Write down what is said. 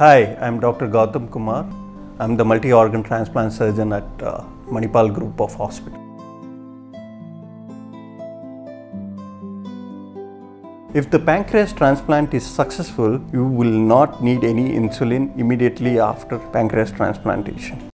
Hi, I'm Dr. Goutham Kumar. I'm the multi organ transplant surgeon at uh, Manipal Group of Hospital. If the pancreas transplant is successful, you will not need any insulin immediately after pancreas transplantation.